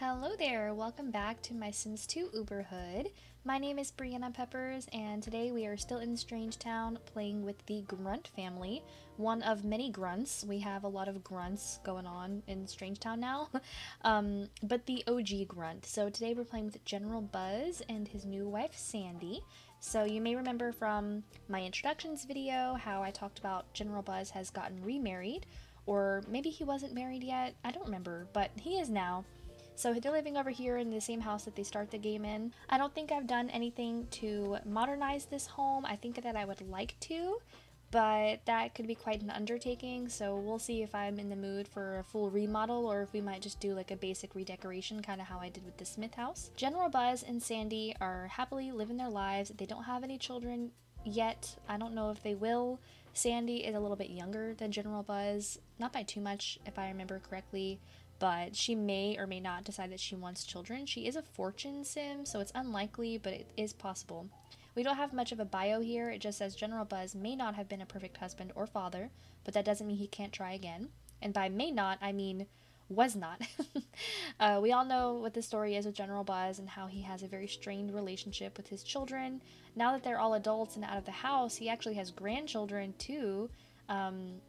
Hello there, welcome back to my Sims 2 Uberhood. My name is Brianna Peppers, and today we are still in Strangetown playing with the Grunt family, one of many grunts. We have a lot of grunts going on in Strangetown now, um, but the OG grunt. So today we're playing with General Buzz and his new wife Sandy. So you may remember from my introductions video how I talked about General Buzz has gotten remarried, or maybe he wasn't married yet, I don't remember, but he is now. So they're living over here in the same house that they start the game in. I don't think I've done anything to modernize this home. I think that I would like to, but that could be quite an undertaking. So we'll see if I'm in the mood for a full remodel or if we might just do like a basic redecoration, kind of how I did with the Smith house. General Buzz and Sandy are happily living their lives. They don't have any children yet. I don't know if they will. Sandy is a little bit younger than General Buzz, not by too much if I remember correctly but she may or may not decide that she wants children. She is a fortune sim, so it's unlikely, but it is possible. We don't have much of a bio here, it just says General Buzz may not have been a perfect husband or father, but that doesn't mean he can't try again. And by may not, I mean was not. uh, we all know what the story is with General Buzz and how he has a very strained relationship with his children. Now that they're all adults and out of the house, he actually has grandchildren too. Um,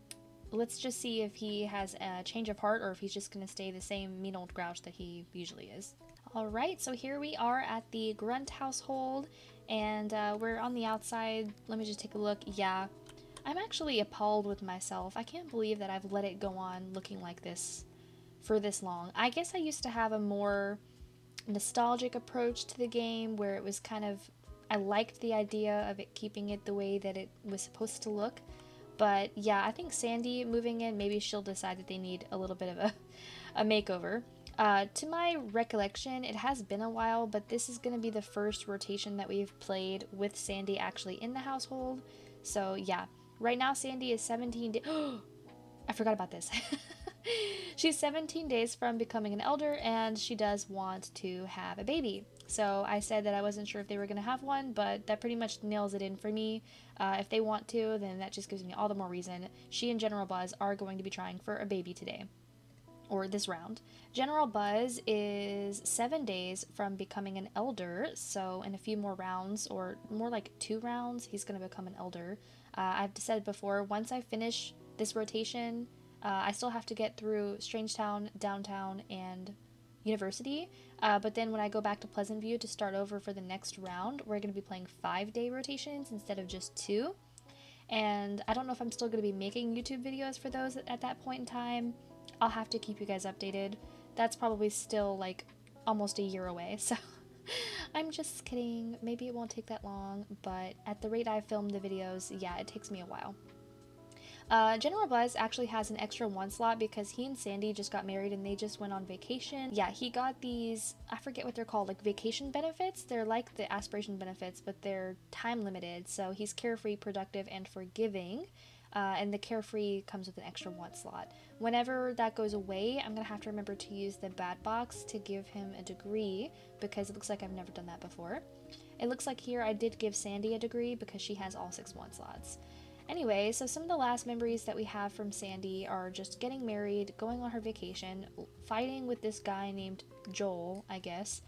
let's just see if he has a change of heart or if he's just going to stay the same mean old grouch that he usually is. Alright, so here we are at the Grunt household, and uh, we're on the outside. Let me just take a look. Yeah, I'm actually appalled with myself. I can't believe that I've let it go on looking like this for this long. I guess I used to have a more nostalgic approach to the game where it was kind of I liked the idea of it keeping it the way that it was supposed to look. But yeah, I think Sandy moving in, maybe she'll decide that they need a little bit of a, a makeover. Uh, to my recollection, it has been a while, but this is going to be the first rotation that we've played with Sandy actually in the household. So yeah, right now Sandy is 17 days. I forgot about this. She's 17 days from becoming an elder, and she does want to have a baby. So I said that I wasn't sure if they were going to have one, but that pretty much nails it in for me. Uh, if they want to, then that just gives me all the more reason. She and General Buzz are going to be trying for a baby today. Or this round. General Buzz is seven days from becoming an elder, so in a few more rounds, or more like two rounds, he's going to become an elder. Uh, I've said before, once I finish this rotation, uh, I still have to get through Strangetown, Downtown, and University. Uh, but then when I go back to Pleasant View to start over for the next round, we're going to be playing five day rotations instead of just two. And I don't know if I'm still going to be making YouTube videos for those at that point in time. I'll have to keep you guys updated. That's probably still like almost a year away, so I'm just kidding. Maybe it won't take that long, but at the rate I film the videos, yeah, it takes me a while. Uh, General Buzz actually has an extra one slot because he and Sandy just got married and they just went on vacation. Yeah, he got these, I forget what they're called, like vacation benefits. They're like the aspiration benefits, but they're time limited. So he's carefree, productive, and forgiving. Uh, and the carefree comes with an extra one slot. Whenever that goes away, I'm gonna have to remember to use the bad box to give him a degree because it looks like I've never done that before. It looks like here I did give Sandy a degree because she has all six one slots. Anyway, so some of the last memories that we have from Sandy are just getting married, going on her vacation, fighting with this guy named Joel, I guess.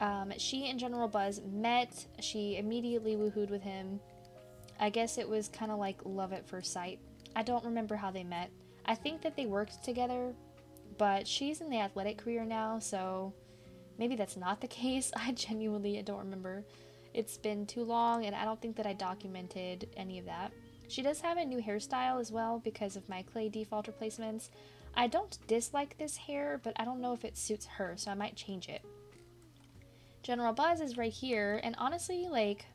Um, she and General Buzz met. She immediately woohooed with him. I guess it was kind of like love at first sight. I don't remember how they met. I think that they worked together, but she's in the athletic career now, so maybe that's not the case. I genuinely don't remember. It's been too long, and I don't think that I documented any of that. She does have a new hairstyle as well because of my clay default replacements. I don't dislike this hair, but I don't know if it suits her, so I might change it. General Buzz is right here, and honestly, like,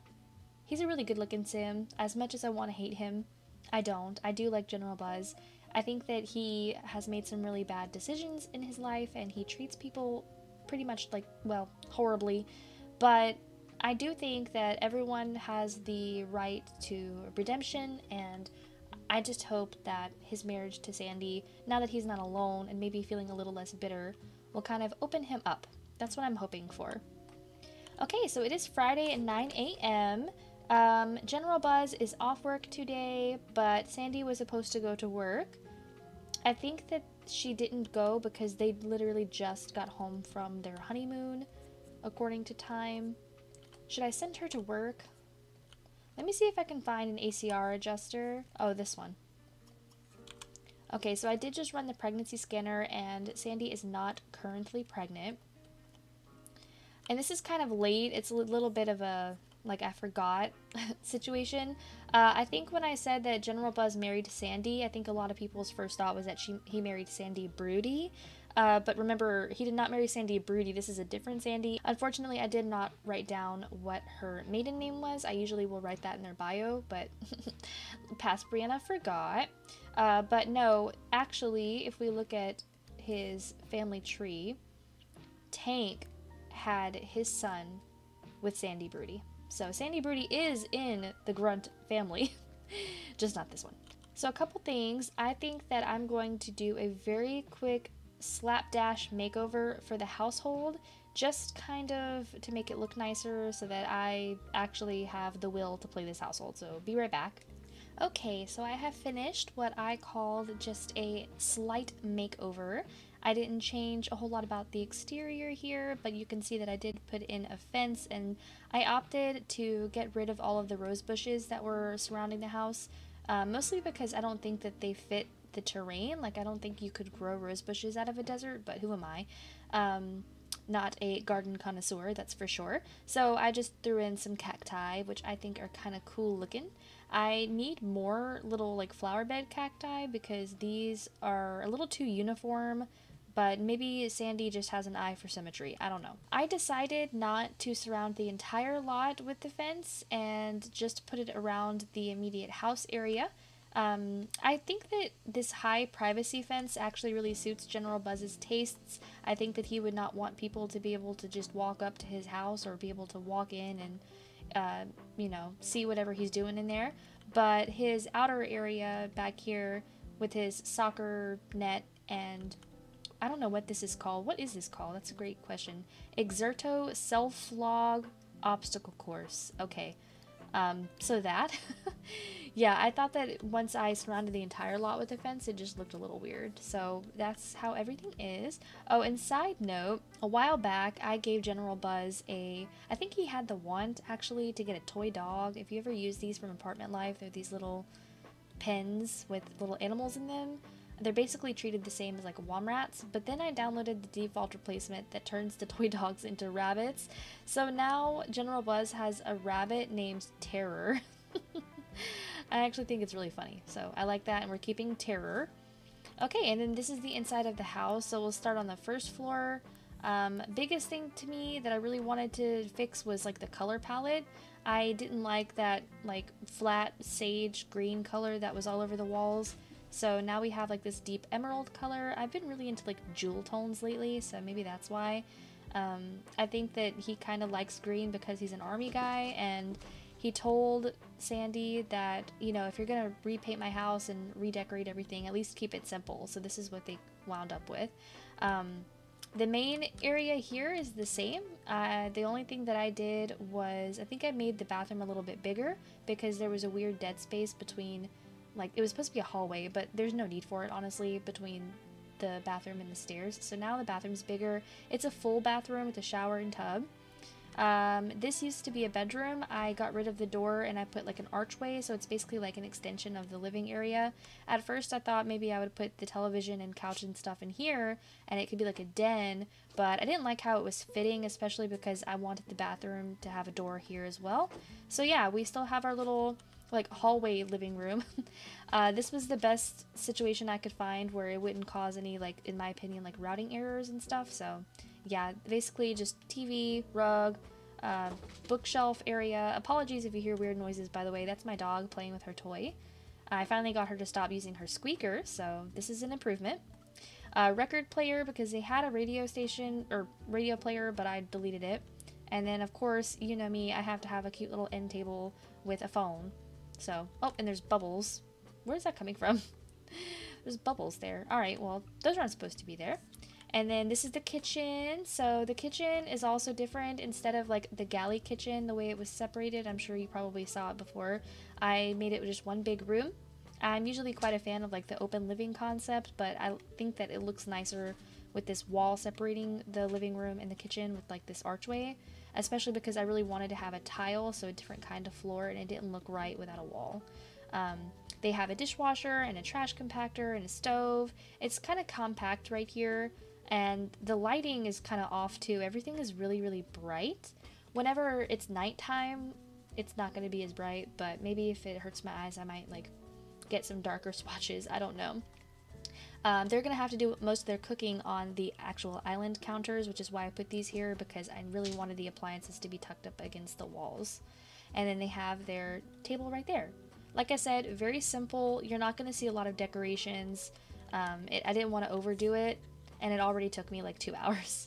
he's a really good looking sim. As much as I want to hate him, I don't. I do like General Buzz. I think that he has made some really bad decisions in his life, and he treats people pretty much like, well, horribly. But I do think that everyone has the right to redemption, and I just hope that his marriage to Sandy, now that he's not alone and maybe feeling a little less bitter, will kind of open him up. That's what I'm hoping for. Okay, so it is Friday at 9 a.m. Um, General Buzz is off work today, but Sandy was supposed to go to work. I think that she didn't go because they literally just got home from their honeymoon, according to time. Should I send her to work? Let me see if I can find an ACR adjuster. Oh, this one. Okay, so I did just run the pregnancy scanner and Sandy is not currently pregnant. And this is kind of late. It's a little bit of a, like, I forgot situation. Uh, I think when I said that General Buzz married Sandy, I think a lot of people's first thought was that she he married Sandy Broody. Uh, but remember, he did not marry Sandy Broody. This is a different Sandy. Unfortunately, I did not write down what her maiden name was. I usually will write that in their bio, but past Brianna forgot. Uh, but no, actually, if we look at his family tree, Tank had his son with Sandy Broody. So Sandy Broody is in the Grunt family, just not this one. So a couple things. I think that I'm going to do a very quick slapdash makeover for the household just kind of to make it look nicer so that I actually have the will to play this household. So be right back. Okay, so I have finished what I called just a slight makeover. I didn't change a whole lot about the exterior here, but you can see that I did put in a fence and I opted to get rid of all of the rose bushes that were surrounding the house, uh, mostly because I don't think that they fit the terrain. Like, I don't think you could grow rose bushes out of a desert, but who am I? Um, not a garden connoisseur, that's for sure. So I just threw in some cacti, which I think are kind of cool looking. I need more little like flower bed cacti because these are a little too uniform but maybe Sandy just has an eye for symmetry. I don't know. I decided not to surround the entire lot with the fence and just put it around the immediate house area um, I think that this high privacy fence actually really suits General Buzz's tastes. I think that he would not want people to be able to just walk up to his house or be able to walk in and, uh, you know, see whatever he's doing in there. But his outer area back here with his soccer net and I don't know what this is called. What is this called? That's a great question. Exerto Self Log Obstacle Course. Okay. Um, so that. yeah, I thought that once I surrounded the entire lot with a fence, it just looked a little weird. So that's how everything is. Oh, and side note, a while back, I gave General Buzz a, I think he had the want actually to get a toy dog. If you ever use these from Apartment Life, they're these little pens with little animals in them. They're basically treated the same as like Womrats, but then I downloaded the default replacement that turns the toy dogs into rabbits. So now General Buzz has a rabbit named Terror. I actually think it's really funny, so I like that, and we're keeping Terror. Okay, and then this is the inside of the house, so we'll start on the first floor. Um, biggest thing to me that I really wanted to fix was like the color palette. I didn't like that like flat sage green color that was all over the walls. So now we have like this deep emerald color. I've been really into like jewel tones lately, so maybe that's why. Um, I think that he kind of likes green because he's an army guy, and he told Sandy that, you know, if you're going to repaint my house and redecorate everything, at least keep it simple. So this is what they wound up with. Um, the main area here is the same. Uh, the only thing that I did was, I think I made the bathroom a little bit bigger because there was a weird dead space between like it was supposed to be a hallway, but there's no need for it honestly between the bathroom and the stairs. So now the bathroom's bigger. It's a full bathroom with a shower and tub. Um, this used to be a bedroom. I got rid of the door and I put like an archway, so it's basically like an extension of the living area. At first, I thought maybe I would put the television and couch and stuff in here and it could be like a den, but I didn't like how it was fitting, especially because I wanted the bathroom to have a door here as well. So yeah, we still have our little like hallway living room. uh, this was the best situation I could find where it wouldn't cause any like in my opinion like routing errors and stuff. So yeah, basically just TV, rug, uh, bookshelf area. Apologies if you hear weird noises by the way. That's my dog playing with her toy. I finally got her to stop using her squeaker, so this is an improvement. Uh, record player because they had a radio station or radio player, but I deleted it. And then, of course, you know me, I have to have a cute little end table with a phone. So, oh, and there's bubbles. Where's that coming from? there's bubbles there. All right, well, those aren't supposed to be there. And then this is the kitchen. So the kitchen is also different. Instead of like the galley kitchen, the way it was separated, I'm sure you probably saw it before. I made it just one big room. I'm usually quite a fan of like the open living concept, but I think that it looks nicer with this wall separating the living room and the kitchen with like this archway, especially because I really wanted to have a tile, so a different kind of floor, and it didn't look right without a wall. Um, they have a dishwasher and a trash compactor and a stove. It's kind of compact right here, and the lighting is kind of off too. Everything is really, really bright. Whenever it's nighttime, it's not going to be as bright, but maybe if it hurts my eyes, I might like get some darker swatches. I don't know. Um, they're going to have to do most of their cooking on the actual island counters, which is why I put these here because I really wanted the appliances to be tucked up against the walls. And then they have their table right there. Like I said, very simple. You're not going to see a lot of decorations. Um, it, I didn't want to overdo it, and it already took me like two hours.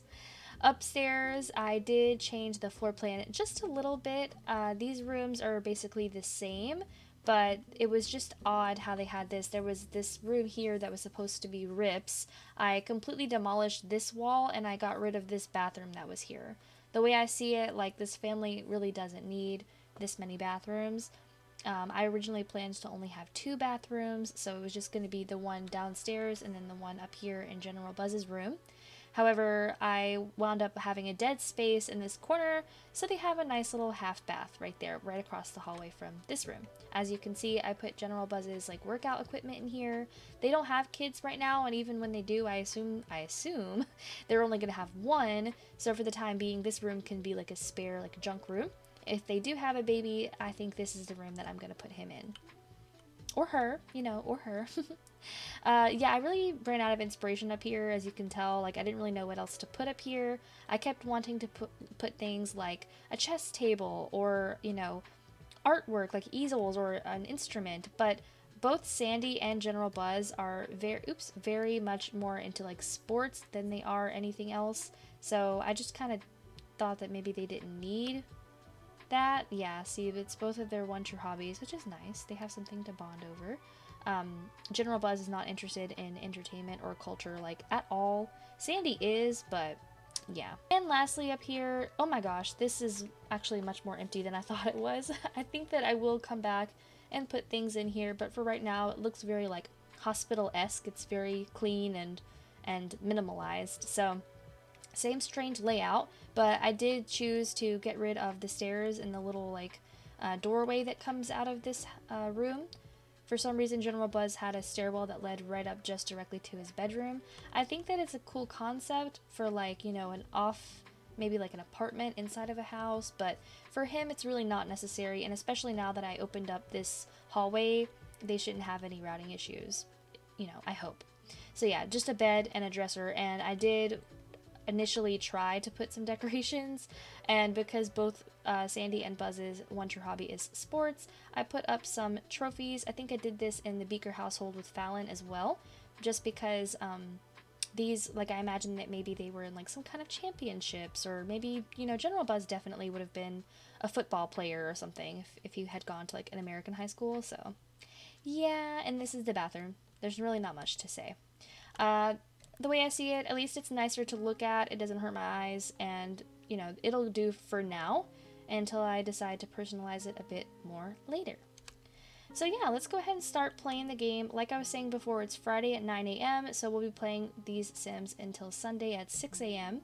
Upstairs, I did change the floor plan just a little bit. Uh, these rooms are basically the same, but it was just odd how they had this. There was this room here that was supposed to be Ripp's. I completely demolished this wall and I got rid of this bathroom that was here. The way I see it, like this family really doesn't need this many bathrooms. Um, I originally planned to only have two bathrooms, so it was just going to be the one downstairs and then the one up here in General Buzz's room. However, I wound up having a dead space in this corner, so they have a nice little half bath right there, right across the hallway from this room. As you can see, I put General Buzz's like workout equipment in here. They don't have kids right now, and even when they do, I assume I assume they're only gonna have one. So for the time being, this room can be like a spare like junk room. If they do have a baby, I think this is the room that I'm gonna put him in or her, you know, or her. uh, yeah, I really ran out of inspiration up here, as you can tell. Like, I didn't really know what else to put up here. I kept wanting to put put things like a chess table or you know, artwork like easels or an instrument, but both Sandy and General Buzz are very oops very much more into like sports than they are anything else. So I just kind of thought that maybe they didn't need that, yeah, see, it's both of their one true hobbies, which is nice. They have something to bond over. Um, General Buzz is not interested in entertainment or culture, like, at all. Sandy is, but yeah. And lastly up here, oh my gosh, this is actually much more empty than I thought it was. I think that I will come back and put things in here, but for right now, it looks very, like, hospital-esque. It's very clean and, and minimalized, so same strange layout, but I did choose to get rid of the stairs and the little like uh, doorway that comes out of this uh, room. For some reason, General Buzz had a stairwell that led right up just directly to his bedroom. I think that it's a cool concept for like, you know, an off, maybe like an apartment inside of a house, but for him, it's really not necessary, and especially now that I opened up this hallway, they shouldn't have any routing issues. You know, I hope. So yeah, just a bed and a dresser, and I did initially try to put some decorations, and because both uh, Sandy and Buzz's one true hobby is sports, I put up some trophies. I think I did this in the Beaker household with Fallon as well, just because um, these, like, I imagine that maybe they were in like some kind of championships, or maybe you know, General Buzz definitely would have been a football player or something if if he had gone to like an American high school. So, yeah, and this is the bathroom. There's really not much to say. Uh, the way I see it, at least it's nicer to look at. It doesn't hurt my eyes, and you know, it'll do for now until I decide to personalize it a bit more later. So yeah, let's go ahead and start playing the game. Like I was saying before, it's Friday at 9 a.m., so we'll be playing these Sims until Sunday at 6 a.m.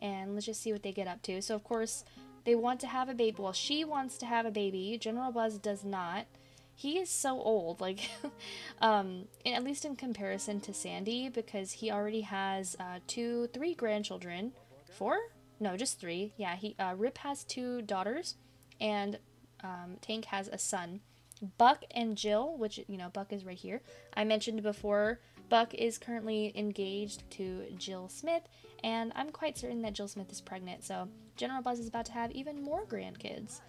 And let's just see what they get up to. So of course, they want to have a baby. Well, she wants to have a baby. General Buzz does not he is so old like um at least in comparison to sandy because he already has uh two three grandchildren. Four? No just three. Yeah he uh, rip has two daughters and um, tank has a son. Buck and jill which you know buck is right here. I mentioned before buck is currently engaged to jill smith and i'm quite certain that jill smith is pregnant. So general buzz is about to have even more grandkids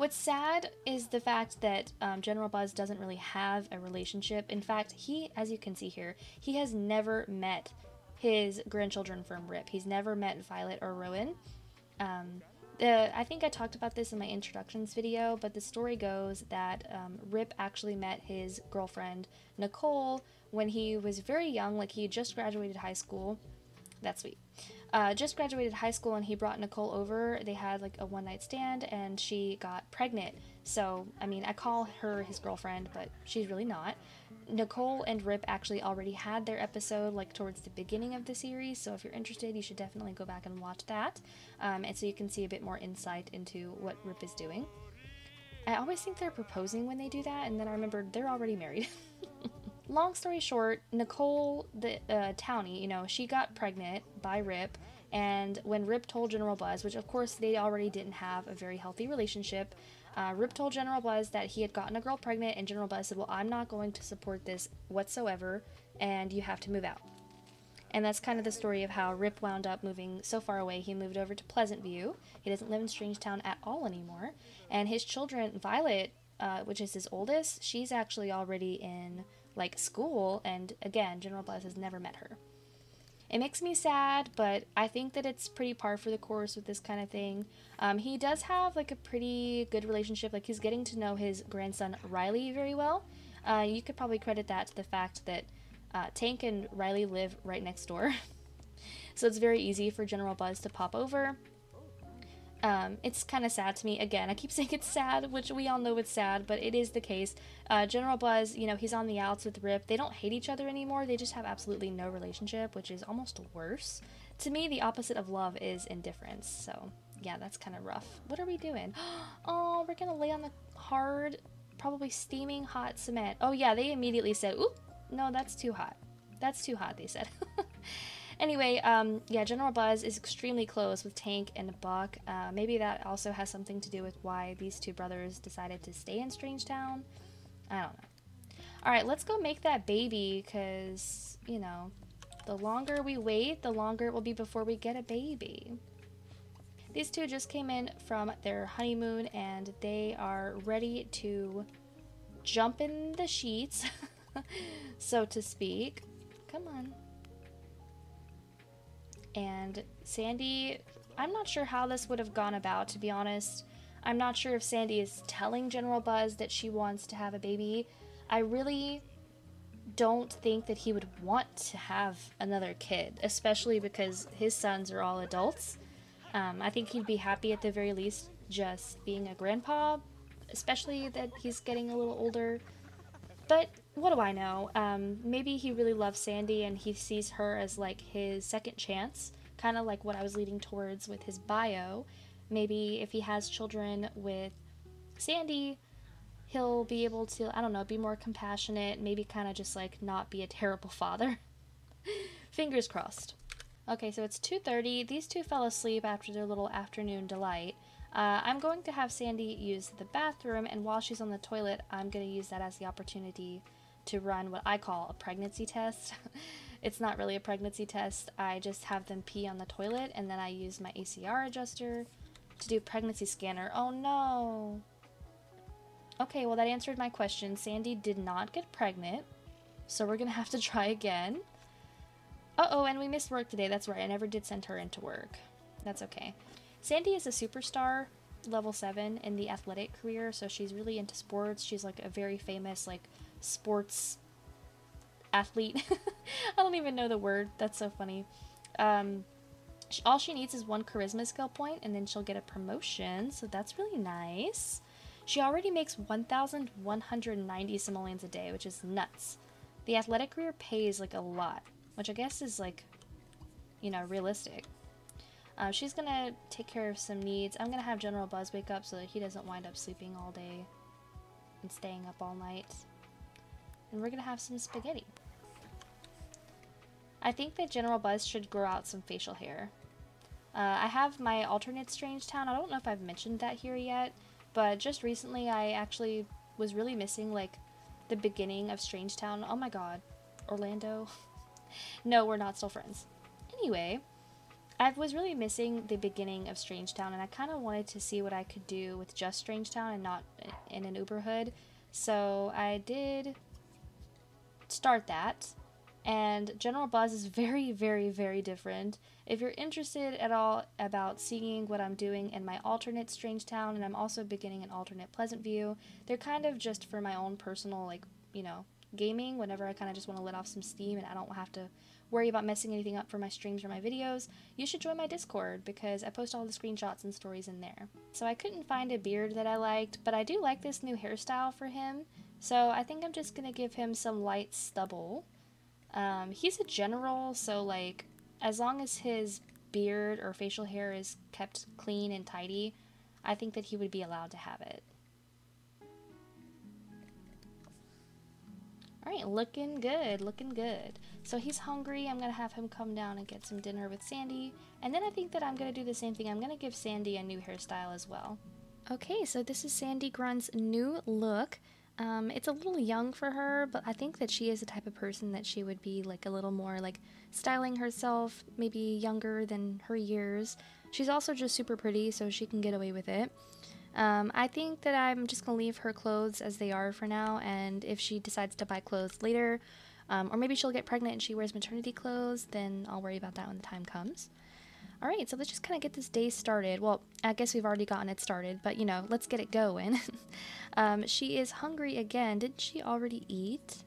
What's sad is the fact that um, General Buzz doesn't really have a relationship. In fact, he, as you can see here, he has never met his grandchildren from Ripp. He's never met Violet or Rowan. Um, I think I talked about this in my introductions video, but the story goes that um, Ripp actually met his girlfriend Nicole when he was very young, like he just graduated high school. That's sweet. Uh, just graduated high school and he brought Nicole over. They had like a one night stand and she got pregnant. So, I mean, I call her his girlfriend, but she's really not. Nicole and Ripp actually already had their episode like towards the beginning of the series, so if you're interested, you should definitely go back and watch that, um, and so you can see a bit more insight into what Ripp is doing. I always think they're proposing when they do that, and then I remember they're already married. Long story short, Nicole, the uh, townie, you know, she got pregnant by Ripp, and when Ripp told General Buzz, which of course they already didn't have a very healthy relationship, uh, Ripp told General Buzz that he had gotten a girl pregnant, and General Buzz said, Well, I'm not going to support this whatsoever, and you have to move out. And that's kind of the story of how Ripp wound up moving so far away. He moved over to Pleasant View. He doesn't live in Strangetown at all anymore. And his children, Violet, uh, which is his oldest, she's actually already in like school. And again, General Buzz has never met her. It makes me sad, but I think that it's pretty par for the course with this kind of thing. Um, he does have like a pretty good relationship. Like he's getting to know his grandson Riley very well. Uh, you could probably credit that to the fact that uh, Tank and Riley live right next door. so it's very easy for General Buzz to pop over. Um, it's kind of sad to me. Again, I keep saying it's sad, which we all know it's sad, but it is the case. Uh, General Buzz, you know, he's on the outs with Ripp. They don't hate each other anymore. They just have absolutely no relationship, which is almost worse. To me, the opposite of love is indifference. So, yeah, that's kind of rough. What are we doing? Oh, we're going to lay on the hard, probably steaming hot cement. Oh, yeah, they immediately said, oop, no, that's too hot. That's too hot, they said. Anyway, um, yeah, General Buzz is extremely close with Tank and Buck. Uh, maybe that also has something to do with why these two brothers decided to stay in Strange Town. I don't know. Alright, let's go make that baby, because, you know, the longer we wait, the longer it will be before we get a baby. These two just came in from their honeymoon, and they are ready to jump in the sheets, so to speak. Come on. And Sandy, I'm not sure how this would have gone about, to be honest. I'm not sure if Sandy is telling General Buzz that she wants to have a baby. I really don't think that he would want to have another kid, especially because his sons are all adults. Um, I think he'd be happy at the very least just being a grandpa, especially that he's getting a little older. But what do I know? Um, maybe he really loves Sandy and he sees her as like his second chance, kind of like what I was leading towards with his bio. Maybe if he has children with Sandy, he'll be able to, I don't know, be more compassionate, maybe kind of just like not be a terrible father. Fingers crossed. Okay, so it's 2:30. These two fell asleep after their little afternoon delight. Uh, I'm going to have Sandy use the bathroom, and while she's on the toilet, I'm going to use that as the opportunity to run what I call a pregnancy test. it's not really a pregnancy test, I just have them pee on the toilet, and then I use my ACR adjuster to do pregnancy scanner. Oh no! Okay, well, that answered my question. Sandy did not get pregnant, so we're gonna have to try again. Uh oh, and we missed work today. That's right, I never did send her into work. That's okay. Sandy is a superstar, level 7 in the athletic career, so she's really into sports. She's like a very famous like sports athlete. I don't even know the word. That's so funny. Um, all she needs is one charisma skill point, and then she'll get a promotion, so that's really nice. She already makes 1,190 simoleons a day, which is nuts. The athletic career pays like a lot, which I guess is like, you know, realistic. Uh, she's gonna take care of some needs. I'm gonna have General Buzz wake up so that he doesn't wind up sleeping all day and staying up all night. And we're gonna have some spaghetti. I think that General Buzz should grow out some facial hair. Uh, I have my alternate Strange Town. I don't know if I've mentioned that here yet, but just recently I actually was really missing like the beginning of Strange Town. Oh my god. Orlando. no, we're not still friends. Anyway, I was really missing the beginning of Strange Town, and I kind of wanted to see what I could do with just Strange Town and not in an Uberhood. So I did start that, and General Buzz is very, very, very different. If you're interested at all about seeing what I'm doing in my alternate Strange Town, and I'm also beginning an alternate Pleasant View, they're kind of just for my own personal, like, you know, gaming whenever I kind of just want to let off some steam and I don't have to worry about messing anything up for my streams or my videos, you should join my Discord because I post all the screenshots and stories in there. So I couldn't find a beard that I liked, but I do like this new hairstyle for him. So I think I'm just gonna give him some light stubble. Um, he's a general, so like as long as his beard or facial hair is kept clean and tidy, I think that he would be allowed to have it. Alright, looking good, looking good. So he's hungry. I'm to have him come down and get some dinner with Sandy. And then I think that I'm to do the same thing. I'm to give Sandy a new hairstyle as well. Okay, so this is Sandy Grunt's new look. Um, it's a little young for her, but I think that she is the type of person that she would be like a little more like styling herself, maybe younger than her years. She's also just super pretty, so she can get away with it. Um, I think that I'm just to leave her clothes as they are for now, and if she decides to buy clothes later, um, or maybe she'll get pregnant and she wears maternity clothes, then I'll worry about that when the time comes. Alright, so let's just kind of get this day started. Well, I guess we've already gotten it started, but you know, let's get it going. um, she is hungry again. Didn't she already eat?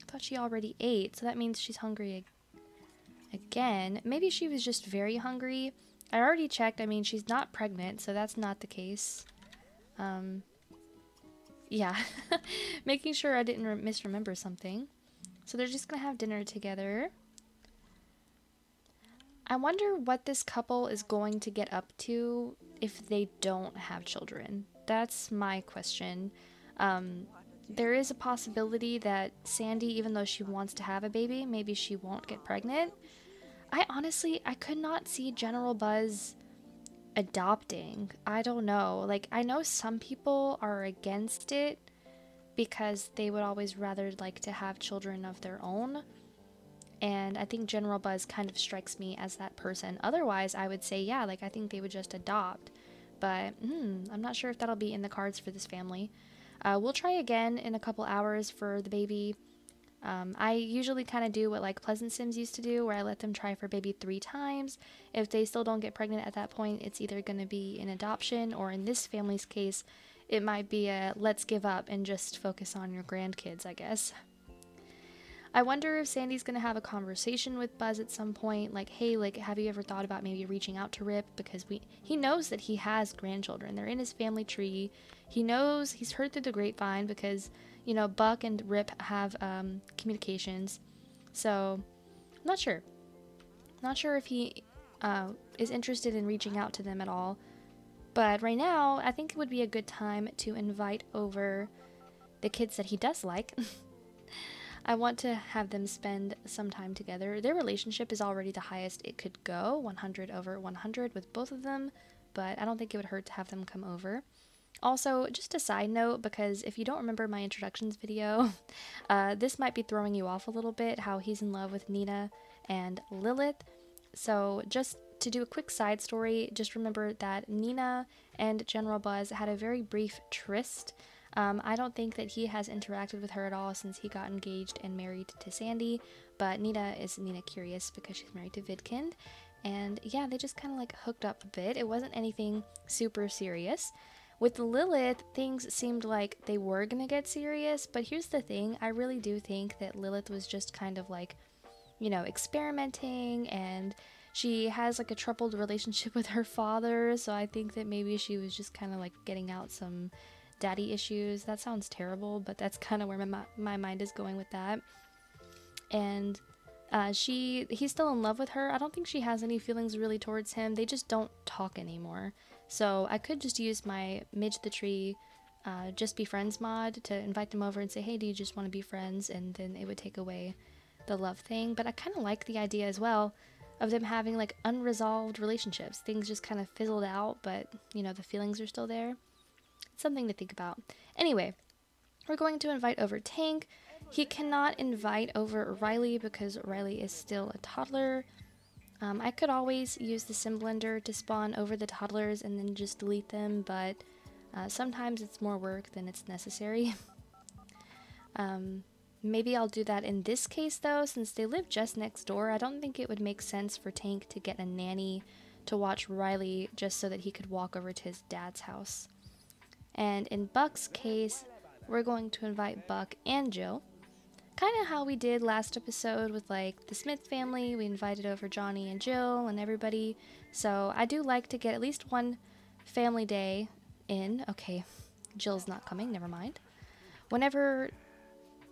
I thought she already ate, so that means she's hungry again. Maybe she was just very hungry I already checked. I mean, she's not pregnant, so that's not the case. Um, yeah. Making sure I didn't misremember something. So they're just going to have dinner together. I wonder what this couple is going to get up to if they don't have children. That's my question. Um, there is a possibility that Sandy, even though she wants to have a baby, maybe she won't get pregnant. I honestly, I could not see General Buzz adopting. I don't know. Like, I know some people are against it because they would always rather like to have children of their own. And I think General Buzz kind of strikes me as that person. Otherwise, I would say, yeah, like, I think they would just adopt. But hmm, I'm not sure if that'll be in the cards for this family. Uh, we'll try again in a couple hours for the baby um, I usually kind of do what like Pleasant Sims used to do, where I let them try for baby three times. If they still don't get pregnant at that point, it's either going to be an adoption, or in this family's case, it might be a let's give up and just focus on your grandkids, I guess. I wonder if Sandy's gonna have a conversation with Buzz at some point, like, hey, like, have you ever thought about maybe reaching out to Ripp? Because we he knows that he has grandchildren. They're in his family tree. He knows he's heard through the grapevine because you know, Buck and Ripp have um, communications. So, I'm not sure. Not sure if he uh, is interested in reaching out to them at all. But right now, I think it would be a good time to invite over the kids that he does like. I want to have them spend some time together. Their relationship is already the highest it could go 100 over 100 with both of them, but I don't think it would hurt to have them come over. Also, just a side note, because if you don't remember my introductions video, uh, this might be throwing you off a little bit, how he's in love with Nina and Lilith. So just to do a quick side story, just remember that Nina and General Buzz had a very brief tryst. Um, I don't think that he has interacted with her at all since he got engaged and married to Sandy, but Nina is Nina Curious because she's married to Vidcund. And yeah, they just kind of like hooked up a bit. It wasn't anything super serious. With Lilith, things seemed like they were gonna get serious, but here's the thing I really do think that Lilith was just kind of like, you know, experimenting and she has like a troubled relationship with her father, so I think that maybe she was just kind of like getting out some daddy issues. That sounds terrible, but that's kind of where my, my mind is going with that. And uh, she he's still in love with her. I don't think she has any feelings really towards him. They just don't talk anymore. So I could just use my Midge the Tree uh, Just Be Friends mod to invite them over and say, hey, do you just want to be friends? And then it would take away the love thing. But I kind of like the idea as well of them having like unresolved relationships. Things just kind of fizzled out, but you know, the feelings are still there. Something to think about. Anyway, we're going to invite over Tank. He cannot invite over Riley because Riley is still a toddler. Um, I could always use the sim blender to spawn over the toddlers and then just delete them, but uh, sometimes it's more work than it's necessary. um, maybe I'll do that in this case though, since they live just next door. I don't think it would make sense for Tank to get a nanny to watch Riley just so that he could walk over to his dad's house. And in Buck's case, we're going to invite Buck and Jill kind of how we did last episode with like the Smith family. We invited over Johnny and Jill and everybody. So I do like to get at least one family day in. Okay, Jill's not coming, never mind. Whenever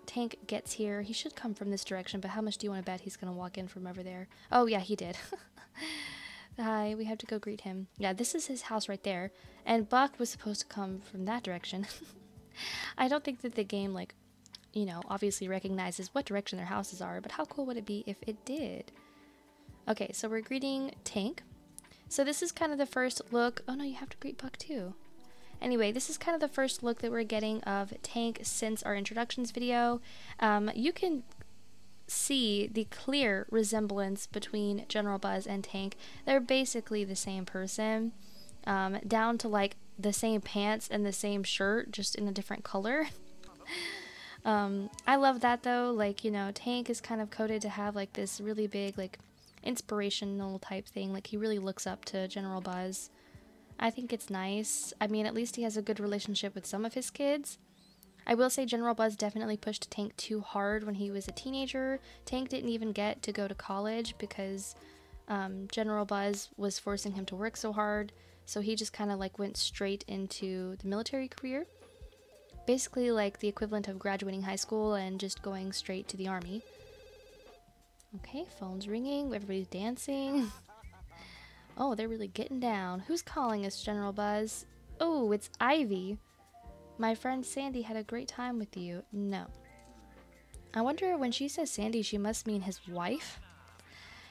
Tank gets here, he should come from this direction, but how much do you want to bet he's going to walk in from over there? Oh, yeah, he did. Hi, we have to go greet him. Yeah, this is his house right there. And Buck was supposed to come from that direction. I don't think that the game, like, you know, obviously recognizes what direction their houses are, but how cool would it be if it did? Okay, so we're greeting Tank. So this is kind of the first look. Oh no, you have to greet Buck too. Anyway, this is kind of the first look that we're getting of Tank since our introductions video. Um, you can see the clear resemblance between General Buzz and Tank. They're basically the same person, um, down to like the same pants and the same shirt, just in a different color. um, I love that though. Like, you know, Tank is kind of coded to have like this really big, like, inspirational type thing. Like, he really looks up to General Buzz. I think it's nice. I mean, at least he has a good relationship with some of his kids. I will say General Buzz definitely pushed Tank too hard when he was a teenager. Tank didn't even get to go to college because um, General Buzz was forcing him to work so hard. So he just kind of like went straight into the military career. Basically like the equivalent of graduating high school and just going straight to the army. Okay, phone's ringing, everybody's dancing. oh, they're really getting down. Who's calling us, General Buzz? Oh, it's Ivy. My friend Sandy had a great time with you. No. I wonder when she says Sandy, she must mean his wife?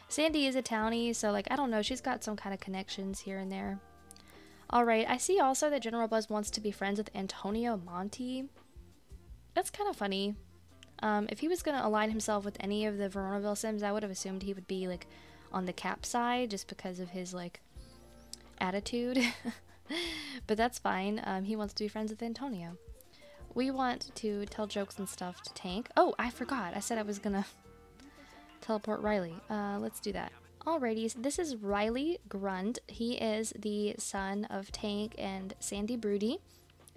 Sandy is a townie, so like, I don't know, she's got some kind of connections here and there. Alright, I see also that General Buzz wants to be friends with Antonio Monty. That's kind of funny. Um, if he was going to align himself with any of the Veronaville Sims, I would have assumed he would be, like, on the Capp side just because of his, like, attitude. but that's fine. Um, he wants to be friends with Antonio. We want to tell jokes and stuff to Tank. Oh, I forgot. I said I was to teleport Riley. Uh, let's do that. Alrighty, this is Riley Grunt. He is the son of Tank and Sandy Broody.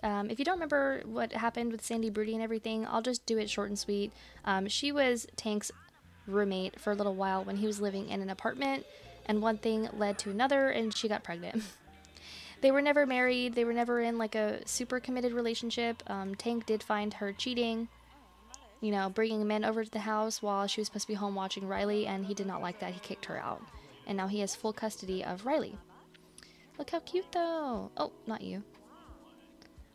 Um, if you don't remember what happened with Sandy Broody and everything, I'll just do it short and sweet. Um, she was Tank's roommate for a little while when he was living in an apartment, and one thing led to another, and she got pregnant. they were never married, they were never in like a super committed relationship. Um, Tank did find her cheating, you know, bringing men over to the house while she was supposed to be home watching Riley, and he did not like that. He kicked her out. And now he has full custody of Riley. Look how cute, though. Oh, not you.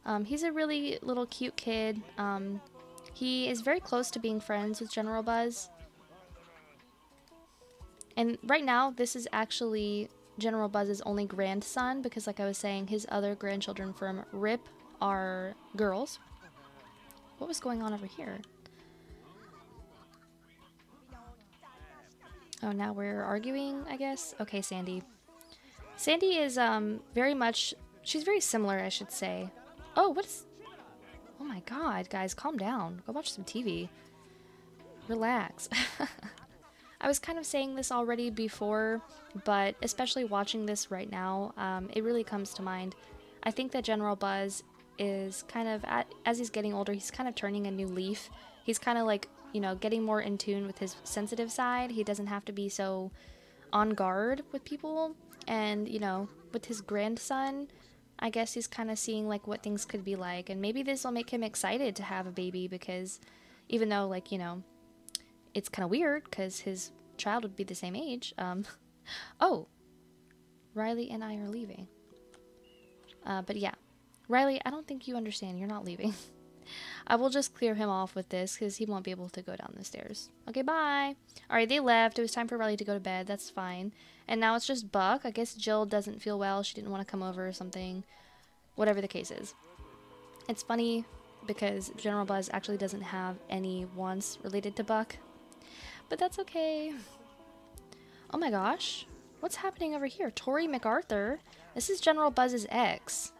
Um, he's a really little cute kid. Um, he is very close to being friends with General Buzz. And right now, this is actually General Buzz's only grandson because, like I was saying, his other grandchildren from Ripp are girls. What was going on over here? Oh, now we're arguing, I guess? Okay, Sandy. Sandy is um very much... She's very similar, I should say. Oh, what's... Oh my god, guys, calm down. Go watch some TV. Relax. I was kind of saying this already before, but especially watching this right now, um, it really comes to mind. I think that General Buzz is kind of, at, as he's getting older, he's kind of turning a new leaf. He's kind of like you know, getting more in tune with his sensitive side. He doesn't have to be so on guard with people. And, you know, with his grandson, I guess he's kind of seeing like what things could be like. And maybe this will make him excited to have a baby because even though, like, you know, it's kind of weird because his child would be the same age. Um, oh, Riley and I are leaving. Uh, but yeah, Riley, I don't think you understand. You're not leaving. I will just clear him off with this because he won't be able to go down the stairs. Okay, bye. Alright, they left. It was time for Riley to go to bed. That's fine. And now it's just Buck. I guess Jill doesn't feel well. She didn't want to come over or something. Whatever the case is. It's funny because General Buzz actually doesn't have any wants related to Buck. But that's okay. Oh my gosh. What's happening over here? Tori MacArthur? This is General Buzz's ex.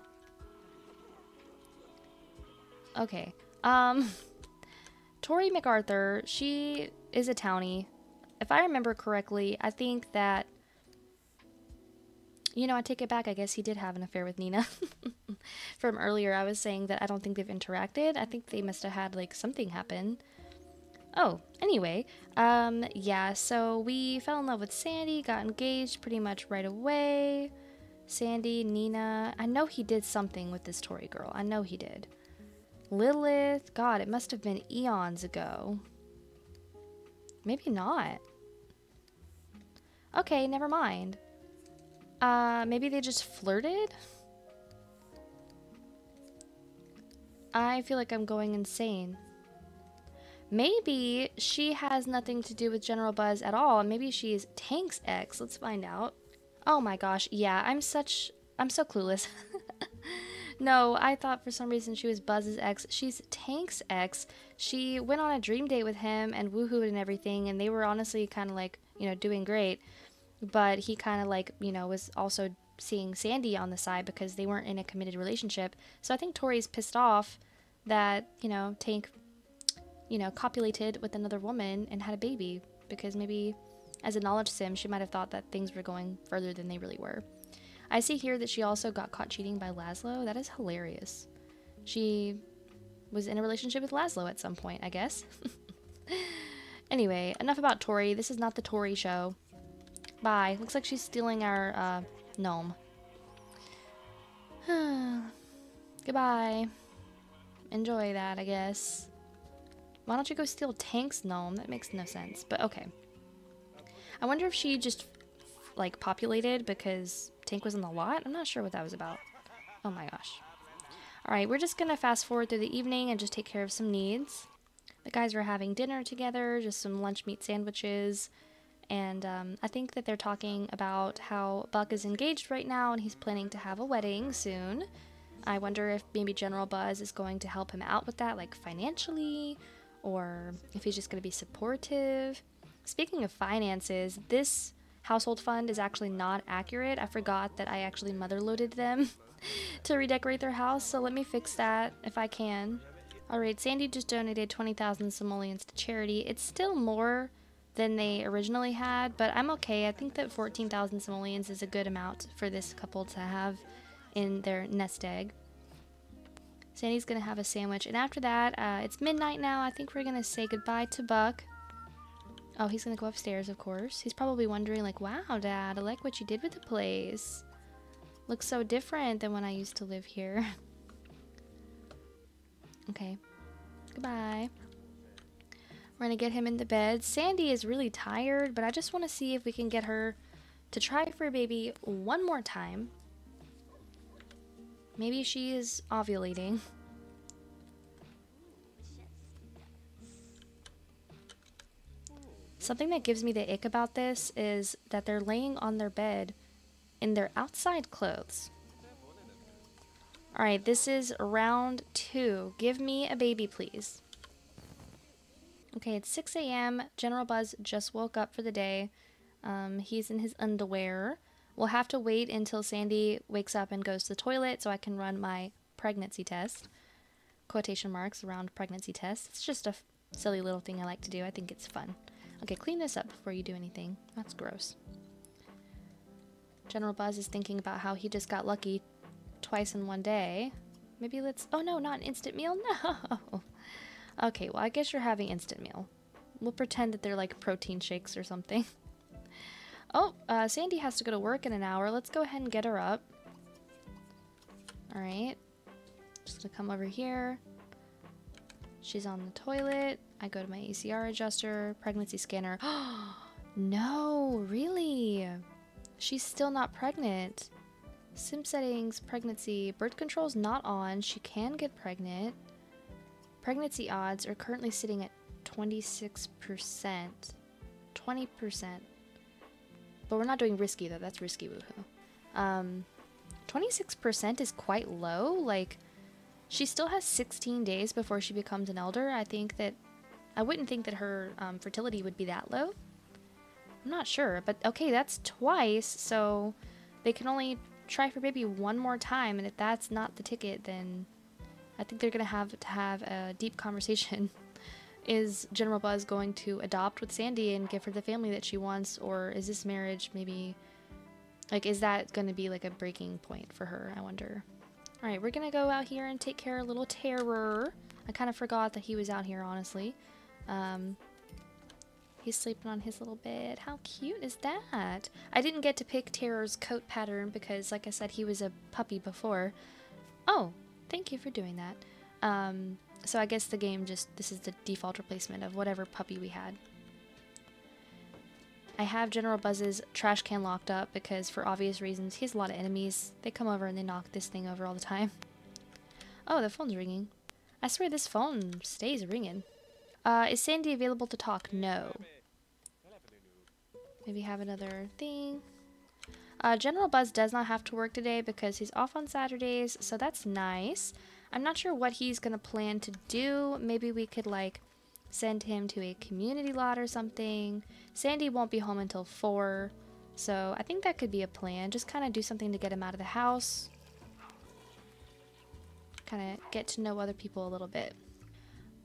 Okay. Um, Tori MacArthur, she is a townie. If I remember correctly, I think that. You know, I take it back. I guess he did have an affair with Nina. From earlier, I was saying that I don't think they've interacted. I think they must have had, like, something happen. Oh, anyway, um, yeah, so we fell in love with Sandy, got engaged pretty much right away. Sandy, Nina, I know he did something with this Tori girl. I know he did. Lilith, God, it must have been eons ago. Maybe not. Okay, never mind. Uh, maybe they just flirted? I feel like I'm going insane. Maybe she has nothing to do with General Buzz at all. Maybe she's Tank's ex. Let's find out. Oh my gosh, yeah, I'm such... I'm so clueless. no, I thought for some reason she was Buzz's ex. She's Tank's ex. She went on a dream date with him and woohooed and everything, and they were honestly kind of like, you know, doing great. But he kind of like, you know, was also seeing Sandy on the side because they weren't in a committed relationship. So I think Tori's pissed off that, you know, Tank you know, copulated with another woman and had a baby because maybe as a knowledge sim, she might have thought that things were going further than they really were. I see here that she also got caught cheating by Laszlo. That is hilarious. She was in a relationship with Laszlo at some point, I guess. anyway, enough about Tori. This is not the Tori show. Bye. Looks like she's stealing our uh, gnome. Goodbye. Enjoy that, I guess. Why don't you go steal Tank's gnome? That makes no sense, but okay. I wonder if she just, like, populated because Tank was in the lot? I'm not sure what that was about. Oh my gosh. Alright, we're just gonna fast forward through the evening and just take care of some needs. The guys are having dinner together, just some lunch meat sandwiches, and um, I think that they're talking about how Buck is engaged right now and he's planning to have a wedding soon. I wonder if maybe General Buzz is going to help him out with that, like financially, or if he's just going to be supportive. Speaking of finances, this household fund is actually not accurate. I forgot that I actually mother loaded them to redecorate their house, so let me fix that if I can. Alright, Sandy just donated 20,000 simoleons to charity. It's still more than they originally had, but I'm okay. I think that 14,000 simoleons is a good amount for this couple to have in their nest egg. Sandy's gonna have a sandwich. And after that, uh, it's midnight now. I think we're gonna say goodbye to Buck. Oh, he's gonna go upstairs, of course. He's probably wondering, like, wow, Dad, I like what you did with the place. Looks so different than when I used to live here. okay. Goodbye. We're gonna get him into bed. Sandy is really tired, but I just want to see if we can get her to try for a baby one more time. Maybe she is ovulating. Something that gives me the ick about this is that they're laying on their bed in their outside clothes. Alright, this is round two. Give me a baby, please. Okay, it's 6 a.m. General Buzz just woke up for the day. Um, he's in his underwear. We'll have to wait until Sandy wakes up and goes to the toilet so I can run my pregnancy test. Quotation marks around pregnancy test. It's just a silly little thing I like to do. I think it's fun. Okay, clean this up before you do anything. That's gross. General Buzz is thinking about how he just got lucky twice in one day. Maybe let's... Oh no, not an instant meal? No! Okay, well I guess you're having instant meal. We'll pretend that they're like protein shakes or something. Oh, uh, Sandy has to go to work in an hour. Let's go ahead and get her up. Alright. Just gonna come over here. She's on the toilet. I go to my ACR adjuster, pregnancy scanner. no, really? She's still not pregnant. Sim settings, pregnancy, birth control is not on. She can get pregnant. Pregnancy odds are currently sitting at 26%. 20%. But we're not doing risky though, that's risky woohoo. Um, 26% is quite low, like, she still has 16 days before she becomes an elder. I think that, I wouldn't think that her um, fertility would be that low. I'm not sure, but okay, that's twice, so they can only try for baby one more time, and if that's not the ticket, then I think they're gonna have to have a deep conversation is General Buzz going to adopt with Sandy and give her the family that she wants, or is this marriage maybe like is that going to be like a breaking point for her? I wonder. All right, we're gonna go out here and take care of little Terror. I kind of forgot that he was out here, honestly. Um, He's sleeping on his little bed. How cute is that? I didn't get to pick Terror's coat pattern because, like I said, he was a puppy before. Oh, thank you for doing that. Um, so I guess the game just, this is the default replacement of whatever puppy we had. I have General Buzz's trash can locked up because for obvious reasons, he has a lot of enemies. They come over and they knock this thing over all the time. Oh, the phone's ringing. I swear this phone stays ringing. Uh, is Sandy available to talk? No. Maybe have another thing. Uh, General Buzz does not have to work today because he's off on Saturdays, so that's nice. I'm not sure what he's going to plan to do. Maybe we could, like, send him to a community lot or something. Sandy won't be home until 4, so I think that could be a plan. Just kind of do something to get him out of the house. Kind of get to know other people a little bit.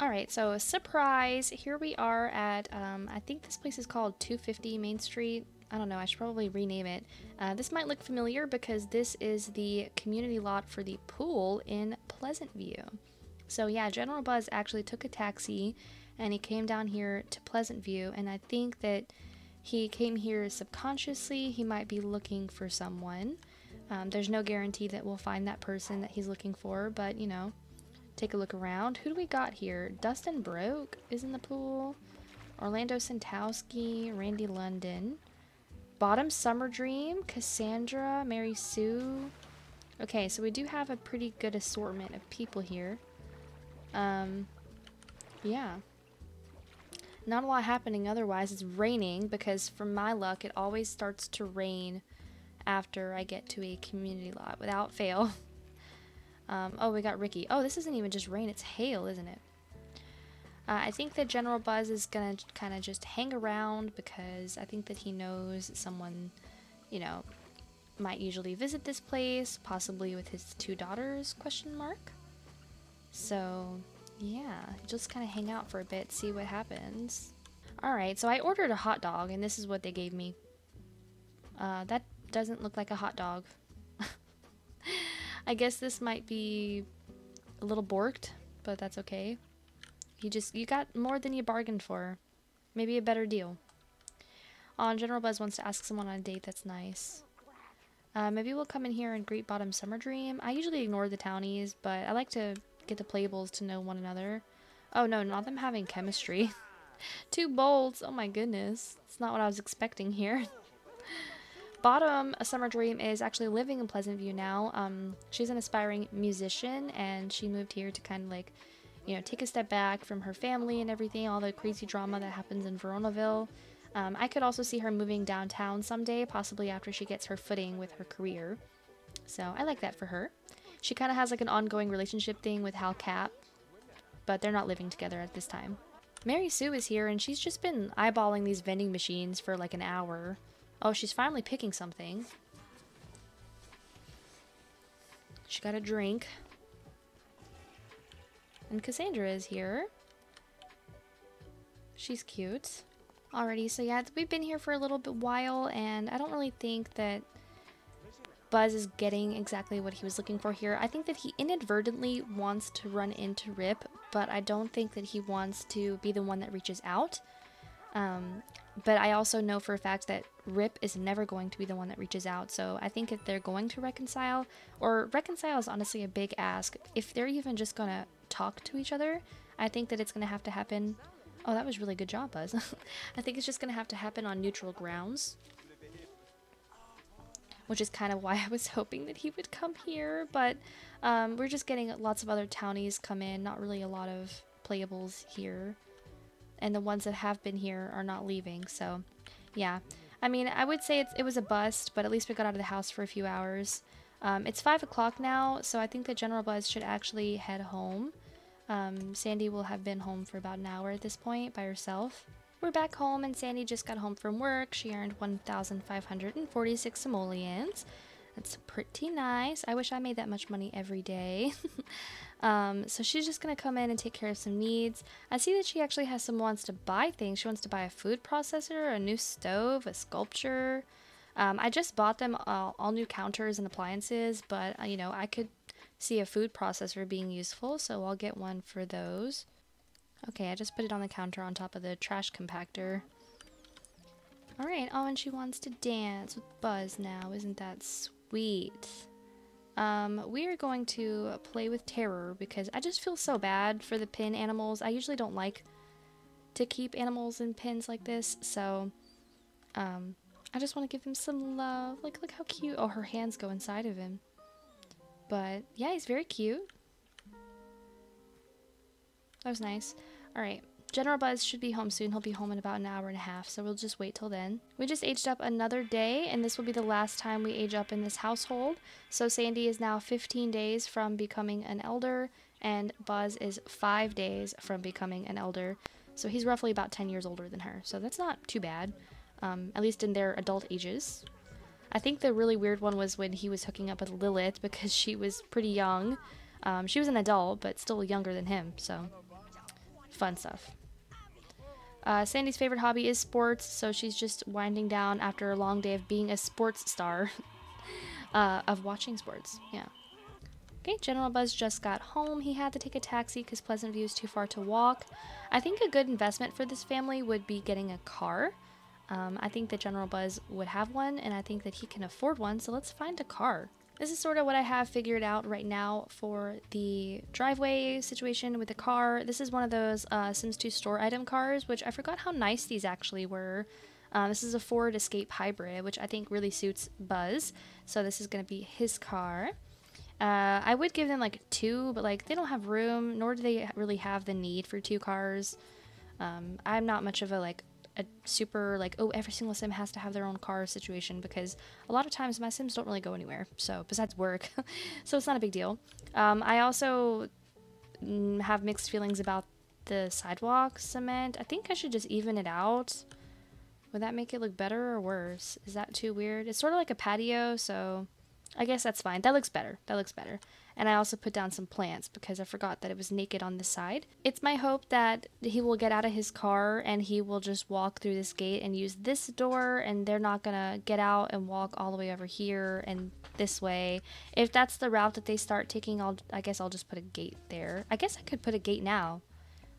Alright, so a surprise, here we are at, um, I think this place is called 250 Main Street. I don't know, I should probably rename it. Uh, this might look familiar because this is the community lot for the pool in Pleasant View. So yeah, General Buzz actually took a taxi and he came down here to Pleasant View and I think that he came here subconsciously. He might be looking for someone. Um, there's no guarantee that we'll find that person that he's looking for, but you know, take a look around. Who do we got here? Dustin Broke is in the pool. Orlando Santowski, Randy London. Bottom Summerdream, Cassandra, Mary Sue. Okay, so we do have a pretty good assortment of people here. Um, yeah. Not a lot happening otherwise. It's raining because from my luck, it always starts to rain after I get to a community lot without fail. Um, oh, we got Ricky. Oh, this isn't even just rain, it's hail, isn't it? Uh, I think that General Buzz is gonna kind of just hang around because I think that he knows someone, you know, might usually visit this place, possibly with his two daughters, question mark. So, yeah, just kind of hang out for a bit, see what happens. Alright, so I ordered a hot dog, and this is what they gave me. Uh, that doesn't look like a hot dog. I guess this might be a little borked, but that's okay. You just, you got more than you bargained for. Maybe a better deal. On General Buzz wants to ask someone on a date, that's nice. Uh, maybe we'll come in here and greet Bottom Summerdream. I usually ignore the townies, but I like to get the playables to know one another. Oh no, not them having chemistry. Two bolts, oh my goodness. It's not what I was expecting here. Bottom, A Summerdream, is actually living in Pleasant View now. Um, she's an aspiring musician, and she moved here to kind of like, you know, take a step back from her family and everything, all the crazy drama that happens in Veronaville. Um, I could also see her moving downtown someday, possibly after she gets her footing with her career. So I like that for her. She kind of has like an ongoing relationship thing with Hal Capp, but they're not living together at this time. Mary Sue is here, and she's just been eyeballing these vending machines for like an hour. Oh, she's finally picking something. She got a drink. And Cassandra is here. She's cute. Alrighty, so yeah, we've been here for a little bit while, and I don't really think that Buzz is getting exactly what he was looking for here. I think that he inadvertently wants to run into Ripp, but I don't think that he wants to be the one that reaches out. Um, but I also know for a fact that Ripp is never going to be the one that reaches out. So I think if they're going to reconcile, or reconcile is honestly a big ask, if they're even just to talk to each other, I think that it's to have to happen. Oh, that was really good job, Buzz. I think it's just going to have to happen on neutral grounds. Which is kind of why I was hoping that he would come here. But um, we're just getting lots of other townies come in. Not really a lot of playables here and the ones that have been here are not leaving. So, yeah. I mean, I would say it was a bust, but at least we got out of the house for a few hours. Um, it's 5 o'clock now, so I think that General Buzz should actually head home. Um, Sandy will have been home for about an hour at this point by herself. We're back home, and Sandy just got home from work. She earned 1,546 simoleons. That's pretty nice. I wish I made that much money every day. Um, so she's just going to come in and take care of some needs. I see that she actually has some wants to buy things. She wants to buy a food processor, a new stove, a sculpture. Um, I just bought them all, all, new counters and appliances, but uh, you know, I could see a food processor being useful, so I'll get one for those. Okay, I just put it on the counter on top of the trash compactor. Alright, oh, and she wants to dance with Buzz now. Isn't that sweet? Um, we are going to play with Terror because I just feel so bad for the pin animals. I usually don't like to keep animals in pins like this, so um, I just want to give him some love. Like, look how cute. Oh, her hands go inside of him. But yeah, he's very cute. That was nice. Alright, General Buzz should be home soon. He'll be home in about an hour and a half, so we'll just wait till then. We just aged up another day, and this will be the last time we age up in this household. So Sandy is now 15 days from becoming an elder, and Buzz is 5 days from becoming an elder. So he's roughly about 10 years older than her, so that's not too bad, um, at least in their adult ages. I think the really weird one was when he was hooking up with Lilith because she was pretty young. Um, she was an adult, but still younger than him, so fun stuff. Uh, Sandy's favorite hobby is sports, so she's just winding down after a long day of being a sports star, uh, of watching sports. Yeah. Okay, General Buzz just got home. He had to take a taxi because Pleasant View is too far to walk. I think a good investment for this family would be getting a car. Um, I think that General Buzz would have one, and I think that he can afford one, so let's find a car. This is sort of what I have figured out right now for the driveway situation with the car. This is one of those uh, Sims 2 store item cars, which I forgot how nice these actually were. Uh, this is a Ford Escape Hybrid, which I think really suits Buzz. So this is going to be his car. Uh, I would give them like two, but like they don't have room, nor do they really have the need for two cars. Um, I'm not much of a like a super like oh every single sim has to have their own car situation because a lot of times my sims don't really go anywhere. So besides work. So it's not a big deal. Um, i also mm, have mixed feelings about the sidewalk cement. I think i should just even it out. Would that make it look better or worse? Is that too weird? It's sort of like a patio so i guess that's fine. That looks better. That looks better and I also put down some plants because I forgot that it was naked on the side. It's my hope that he will get out of his car and he will just walk through this gate and use this door and they're not gonna get out and walk all the way over here and this way. If that's the route that they start taking, I'll I guess I'll just put a gate there. I guess I could put a gate now.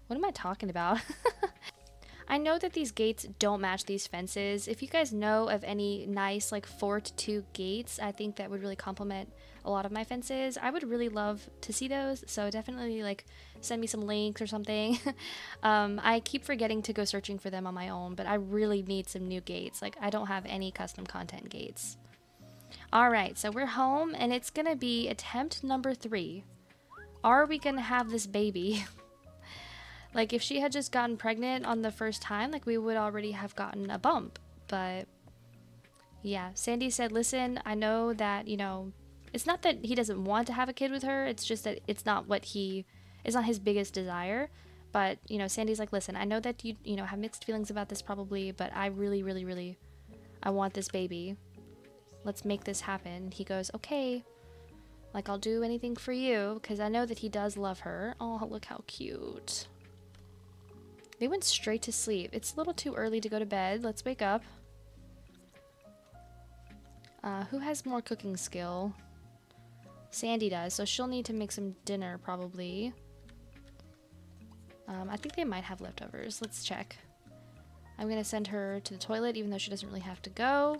What am I talking about? I know that these gates don't match these fences. If you guys know of any nice like 4t2 gates, I think that would really complement a lot of my fences. I would really love to see those, so definitely like send me some links or something. um, I keep forgetting to go searching for them on my own, but I really need some new gates. Like I don't have any custom content gates. Alright, so we're home and it's gonna be attempt number three. Are we gonna have this baby? like if she had just gotten pregnant on the first time, like we would already have gotten a bump. But yeah, Sandy said, listen, I know that, you know, it's not that he doesn't want to have a kid with her. It's just that it's not what he, it's not his biggest desire. But you know, Sandy's like, listen, I know that you you know have mixed feelings about this probably, but I really, really, really, I want this baby. Let's make this happen. He goes, okay. Like I'll do anything for you because I know that he does love her. Oh, look how cute. They went straight to sleep. It's a little too early to go to bed. Let's wake up. Uh, who has more cooking skill? Sandy does, so she'll need to make some dinner probably. Um, I think they might have leftovers. Let's check. I'm going to send her to the toilet even though she doesn't really have to go.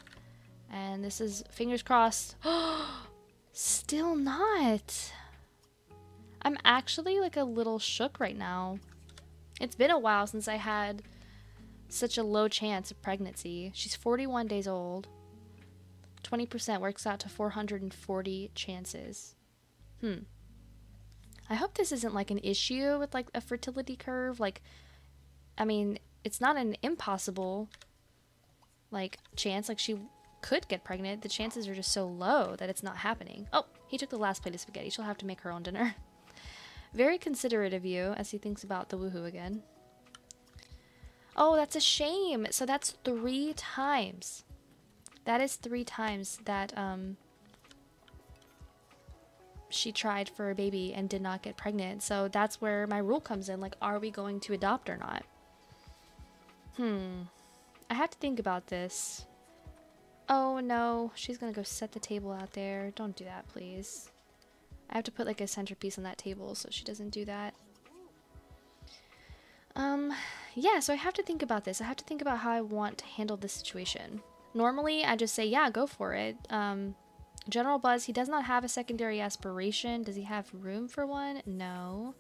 And this is fingers crossed. Still not. I'm actually like a little shook right now. It's been a while since I had such a low chance of pregnancy. She's 41 days old. 20% works out to 440 chances. Hmm. I hope this isn't like an issue with like a fertility curve. Like, I mean, it's not an impossible like chance. Like she could get pregnant. The chances are just so low that it's not happening. Oh, he took the last plate of spaghetti. She'll have to make her own dinner. Very considerate of you as he thinks about the woohoo again. Oh, that's a shame. So that's three times. That is three times that um, she tried for a baby and did not get pregnant. So that's where my rule comes in. Like, are we going to adopt or not? Hmm. I have to think about this. Oh no, she's gonna go set the table out there. Don't do that, please. I have to put like a centerpiece on that table so she doesn't do that. Um, yeah, so I have to think about this. I have to think about how I want to handle this situation. Normally, I just say, yeah, go for it. Um, General Buzz, he does not have a secondary aspiration. Does he have room for one? No.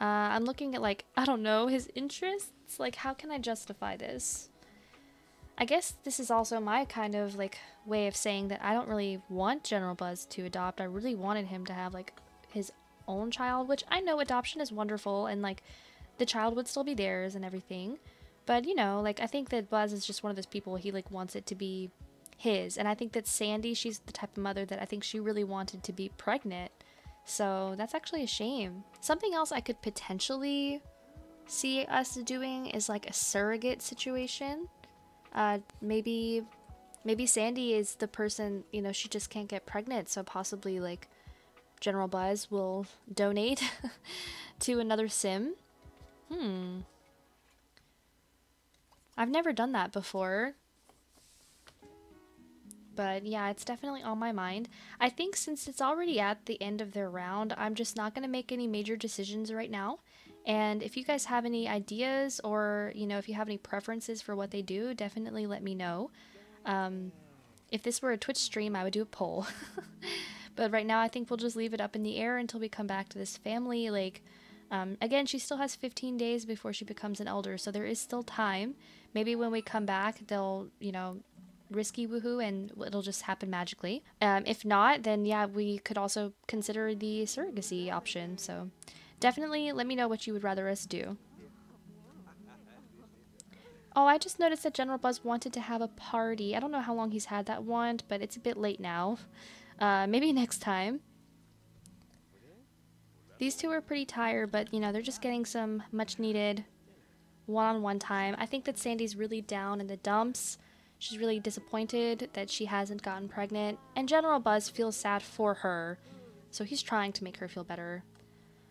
Uh, I'm looking at, like, I don't know, his interests. Like, how can I justify this? I guess this is also my kind of, like, way of saying that I don't really want General Buzz to adopt. I really wanted him to have, like, his own child, which I know adoption is wonderful and, like, the child would still be theirs and everything. But, you know, like, I think that Buzz is just one of those people, he, like, wants it to be his. And I think that Sandy, she's the type of mother that I think she really wanted to be pregnant. So that's actually a shame. Something else I could potentially see us doing is like a surrogate situation. Uh, maybe, maybe Sandy is the person, you know, she just can't get pregnant. So possibly like General Buzz will donate to another sim. Hmm. I've never done that before. But yeah, it's definitely on my mind. I think since it's already at the end of their round, I'm just not going to make any major decisions right now. And if you guys have any ideas or, you know, if you have any preferences for what they do, definitely let me know. Um, if this were a Twitch stream, I would do a poll. but right now, I think we'll just leave it up in the air until we come back to this family. Like, um, again, she still has 15 days before she becomes an elder, so there is still time. Maybe when we come back, they'll, you know, risky woohoo and it'll just happen magically. Um, if not, then yeah, we could also consider the surrogacy option. So definitely let me know what you would rather us do. Oh, I just noticed that General Buzz wanted to have a party. I don't know how long he's had that want, but it's a bit late now. Uh, maybe next time. These two are pretty tired, but, you know, they're just getting some much-needed one-on-one time. I think that Sandy's really down in the dumps. She's really disappointed that she hasn't gotten pregnant, and General Buzz feels sad for her, so he's trying to make her feel better.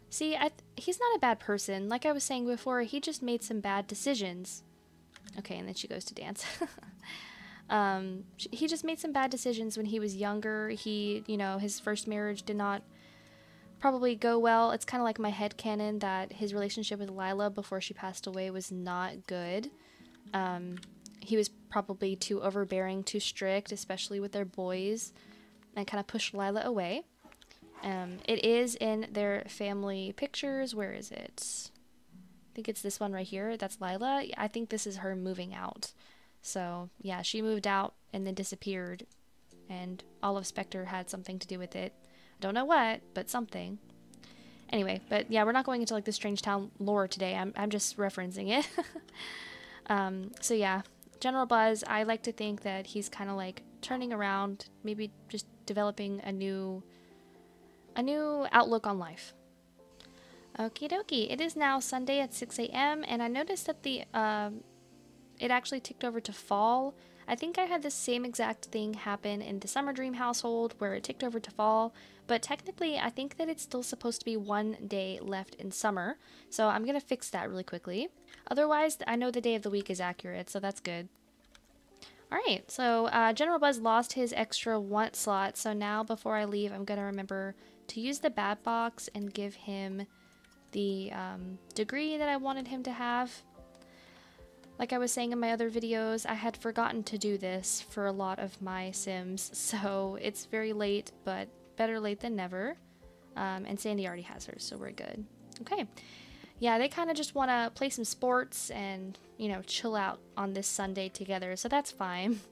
See, he's not a bad person. Like I was saying before, he just made some bad decisions. Okay, and then she goes to dance. um, he just made some bad decisions when he was younger. He, you know, his first marriage did not probably go well. It's kind of like my head canon that his relationship with Lila before she passed away was not good. Um, he was probably too overbearing, too strict, especially with their boys, and kind of pushed Lila away. Um, it is in their family pictures. Where is it? I think it's this one right here. That's Lila. I think this is her moving out. So, yeah, she moved out and then disappeared, and Olive Specter had something to do with it. Don't know what, but something. Anyway, but yeah, we're not going into like the Strangetown lore today. I'm, I'm just referencing it. um, so yeah, General Buzz, I like to think that he's kind of like turning around, maybe just developing a new a new outlook on life. Okie dokie. It is now Sunday at 6 a.m. and I noticed that the um, it actually ticked over to fall. I think I had the same exact thing happen in the Summerdream household where it ticked over to fall, but technically I think that it's still supposed to be one day left in summer, so I'm gonna fix that really quickly. Otherwise, I know the day of the week is accurate, so that's good. Alright, so uh, General Buzz lost his extra want slot, so now before I leave, I'm going to remember to use the bat box and give him the um, degree that I wanted him to have. Like I was saying in my other videos, I had forgotten to do this for a lot of my Sims, so it's very late, but better late than never. Um, and Sandy already has hers, so we're good. Okay, yeah, they kind of just want to play some sports and, you know, chill out on this Sunday together, so that's fine.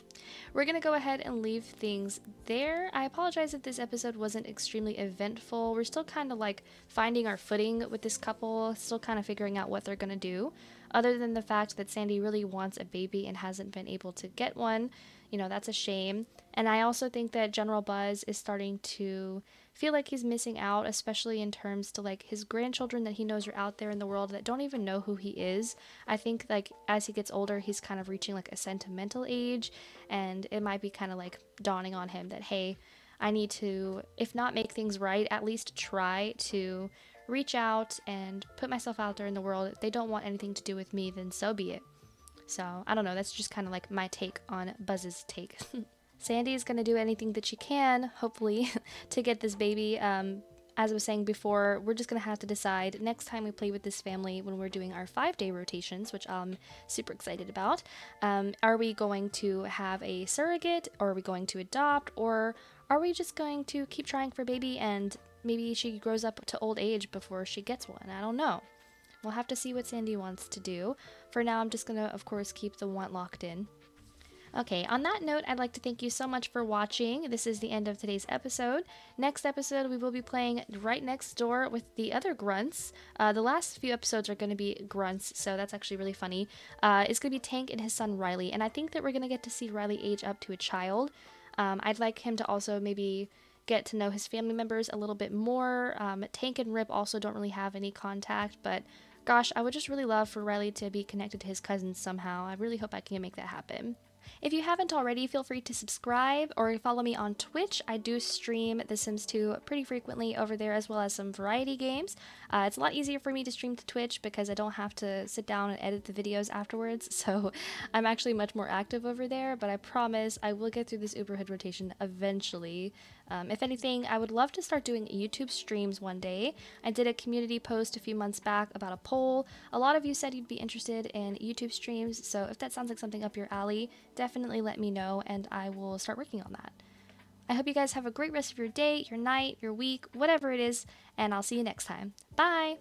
We're going to go ahead and leave things there. I apologize if this episode wasn't extremely eventful. We're still kind of like finding our footing with this couple, still kind of figuring out what they're going to do. Other than the fact that Sandy really wants a baby and hasn't been able to get one, you know, that's a shame. And I also think that General Buzz is starting to feel like he's missing out, especially in terms to like his grandchildren that he knows are out there in the world that don't even know who he is. I think like as he gets older, he's kind of reaching like a sentimental age, and it might be kind of like dawning on him that hey, I need to, if not make things right, at least try to reach out and put myself out there in the world. If they don't want anything to do with me, then so be it. So I don't know. That's just kind of like my take on Buzz's take. Sandy is going to do anything that she can, hopefully, to get this baby. Um, as I was saying before, we're just going to have to decide next time we play with this family when we're doing our five day rotations, which I'm super excited about. Um, are we going to have a surrogate, or are we going to adopt, or are we just going to keep trying for baby and maybe she grows up to old age before she gets one? I don't know. We'll have to see what Sandy wants to do. For now, I'm just going to, of course, keep the want locked in. Okay, on that note, I'd like to thank you so much for watching. This is the end of today's episode. Next episode, we will be playing right next door with the other grunts. Uh, the last few episodes are going to be grunts, so that's actually really funny. Uh, it's going to be Tank and his son Riley, and I think that we're going to get to see Riley age up to a child. Um, I'd like him to also maybe get to know his family members a little bit more. Um, Tank and Ripp also don't really have any contact, but gosh, I would just really love for Riley to be connected to his cousins somehow. I really hope I can make that happen. If you haven't already, feel free to subscribe or follow me on Twitch. I do stream The Sims 2 pretty frequently over there, as well as some variety games. Uh, it's a lot easier for me to stream to Twitch because I don't have to sit down and edit the videos afterwards, so I'm actually much more active over there, but I promise I will get through this Uberhood rotation eventually. Um, if anything, I would love to start doing YouTube streams one day. I did a community post a few months back about a poll. A lot of you said you'd be interested in YouTube streams, so if that sounds like something up your alley, definitely let me know and I will start working on that. I hope you guys have a great rest of your day, your night, your week, whatever it is, and I'll see you next time. Bye!